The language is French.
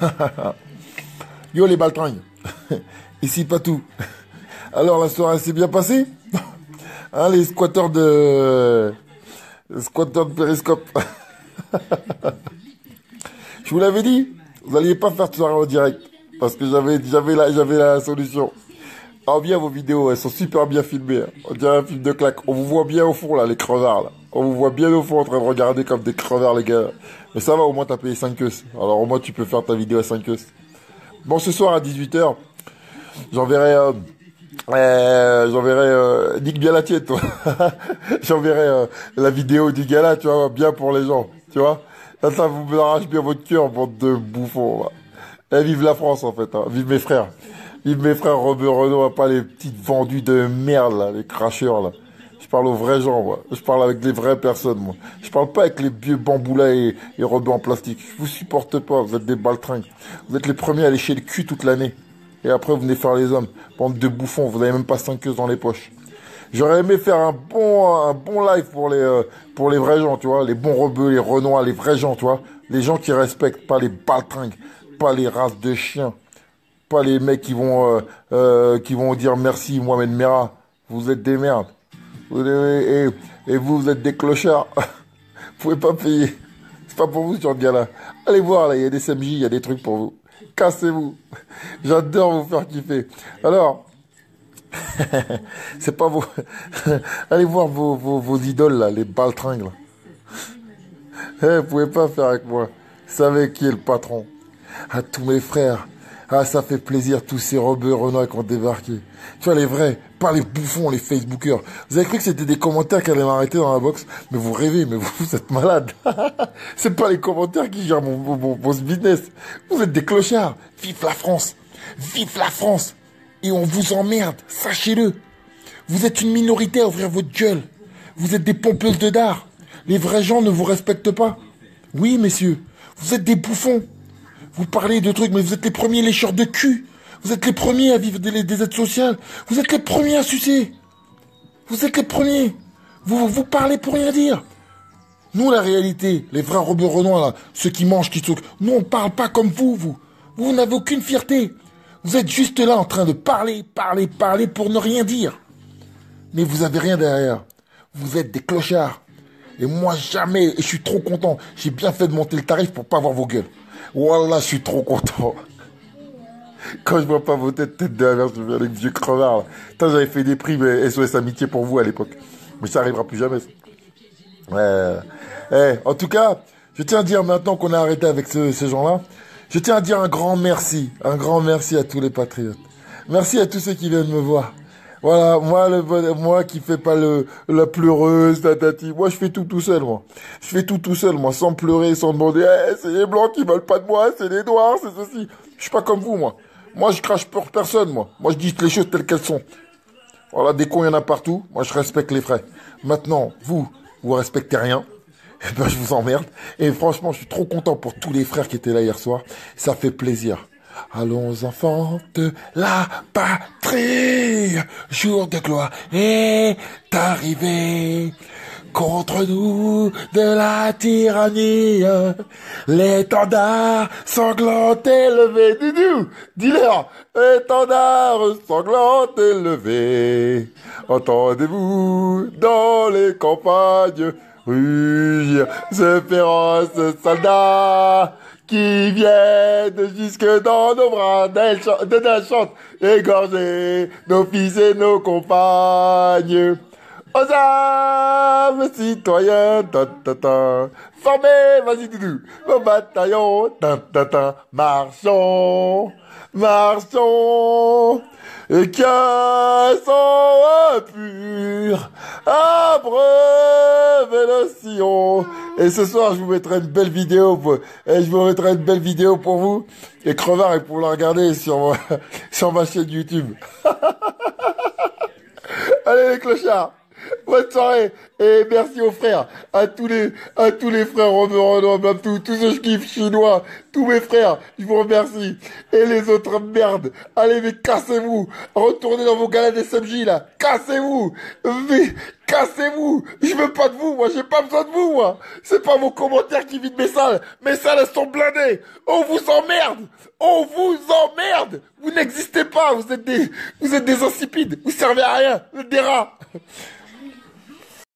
Yo les baltringues. Ici pas tout. Alors la soirée s'est bien passée? Hein, les squatteurs de... Squatteurs de périscope. Je vous l'avais dit, vous n'alliez pas faire ça en direct. Parce que j'avais, j'avais la, j'avais la solution. Ah bien vos vidéos, elles sont super bien filmées. hein. On dirait un film de claque. On vous voit bien au fond là, les crevards là. On vous voit bien au fond en train de regarder comme des crevards les gars. Mais ça va, au moins t'as payé 5 queues. Alors au moins tu peux faire ta vidéo à 5 queues. Bon ce soir à 18h, j'enverrai euh, euh, j'enverrai euh, nique bien la tienne toi. j'enverrai euh, la vidéo du gala, tu vois, bien pour les gens, tu vois. Là ça vous arrache bien votre cœur, bande de bouffons. va. Eh, vive la France en fait, hein. vive mes frères. Vive mes frères Robert Renault, pas les petites vendus de merde là, les cracheurs là. Je parle aux vrais gens, moi. Je parle avec les vraies personnes, moi. Je parle pas avec les vieux bambous là et, et Robert en plastique. Je vous supporte pas, vous êtes des baltringues. Vous êtes les premiers à lécher le cul toute l'année. Et après, vous venez faire les hommes. Bande de bouffons, vous avez même pas 5 queues dans les poches. J'aurais aimé faire un bon, un bon live pour les, euh, pour les vrais gens, tu vois. Les bons rebeux, les renois, les vrais gens, tu vois. Les gens qui respectent, pas les baltringues, pas les races de chiens, pas les mecs qui vont, euh, euh, qui vont dire merci, Mohamed Merah. Vous êtes des merdes. Vous et, vous, vous êtes des clochards. vous pouvez pas payer. C'est pas pour vous sur le gars-là. Allez voir, là, il y a des SMJ, il y a des trucs pour vous. Cassez-vous. J'adore vous faire kiffer. Alors, c'est pas vos... Allez voir vos, vos, vos idoles, là, les baltringues, là. Eh, vous pouvez pas faire avec moi. Vous savez qui est le patron. À tous mes frères. Ah, ça fait plaisir, tous ces rebeux Renoir qui ont débarqué. Tu vois, les vrais, pas les bouffons, les Facebookers. Vous avez cru que c'était des commentaires qui allaient m'arrêter dans la box Mais vous rêvez, mais vous, êtes malades. C'est pas les commentaires qui gèrent mon, mon, mon- mon business. Vous êtes des clochards. Vive la France. Vive la France. Et on vous emmerde, sachez-le. Vous êtes une minorité à ouvrir votre gueule. Vous êtes des pompeuses de dard. Les vrais gens ne vous respectent pas. Oui, messieurs, vous êtes des bouffons. Vous parlez de trucs, mais vous êtes les premiers lécheurs de cul. Vous êtes les premiers à vivre des, des aides sociales. Vous êtes les premiers à sucer. Vous êtes les premiers. Vous, vous parlez pour rien dire. Nous, la réalité, les vrais Robert Renoir, là, ceux qui mangent, qui sautent, nous, on parle pas comme vous, vous. Vous n'avez aucune fierté. Vous êtes juste là en train de parler, parler, parler pour ne rien dire. Mais vous avez rien derrière. Vous êtes des clochards. Et moi, jamais, et je suis trop content. J'ai bien fait de monter le tarif pour pas voir vos gueules. Voilà, je suis trop content. Quand je vois pas vos têtes, tête de la merde, je dis avec vieux crevard. Putain, j'avais fait des prix mais SOS Amitié pour vous à l'époque. Mais ça arrivera plus jamais. Ouais. Eh, en tout cas, je tiens à dire maintenant qu'on a arrêté avec ce- ces gens-là, je tiens à dire un grand merci, un grand merci à tous les patriotes. Merci à tous ceux qui viennent me voir. Voilà, moi, le, moi qui fais pas le, la pleureuse, tatati. Moi, je fais tout tout seul, moi. Je fais tout tout seul, moi, sans pleurer, sans demander, Eh, c'est les blancs qui veulent pas de moi, c'est les noirs, c'est ceci. Je suis pas comme vous, moi. Moi, je crache pour personne, moi. Moi, je dis les choses telles qu'elles sont. Voilà, des cons, il y en a partout. Moi, je respecte les frais. Maintenant, vous, vous respectez rien. Eh ben, je vous emmerde. Et franchement, je suis trop content pour tous les frères qui étaient là hier soir. Ça fait plaisir. Allons, enfants de la patrie. Jour de gloire est arrivé. Contre nous de la tyrannie, l'étendard sanglant élevé, Doudou, dis-leur, l'étendard sanglant élevé, entendez-vous dans les campagnes rugir ce féroce soldat qui viennent jusque dans nos bras d'elle chante égorger nos fils et nos compagnes. Aux armes, citoyens, ta ta ta. Formez, vas-y doudou, au bataillon, ta ta ta. Marchons, marchons, et qu'un sang pur abreuve le sillon. Et ce soir, je vous mettrai une belle vidéo, pour- et je vous mettrai une belle vidéo pour vous. Et Crevard, et pour la regarder sur, ma- sur ma chaîne YouTube. Allez les clochards Bonne soirée et merci aux frères, à tous les, à tous les frères Robert Renaud, Blabtou, tous ceux qui kiffent chinois, tous mes frères, je vous remercie. Et les autres, merde. Allez, mais cassez-vous. Retournez dans vos galères SMJ, là. Cassez-vous. Cassez-vous. Je veux pas de vous, moi. J'ai pas besoin de vous, moi. C'est pas vos commentaires qui vident mes salles. Mes salles, elles sont blindées. On vous emmerde. On vous emmerde. Vous n'existez pas. Vous êtes des, vous êtes des insipides. Vous servez à rien. Vous êtes des rats.